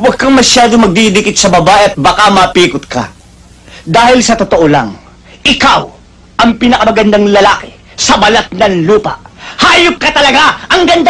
Huwag kang masyado magdidikit sa babae at baka mapikot ka. Dahil sa totoo lang, ikaw ang pinakamagandang lalaki sa balat ng lupa. Hayop ka talaga! Ang ganda!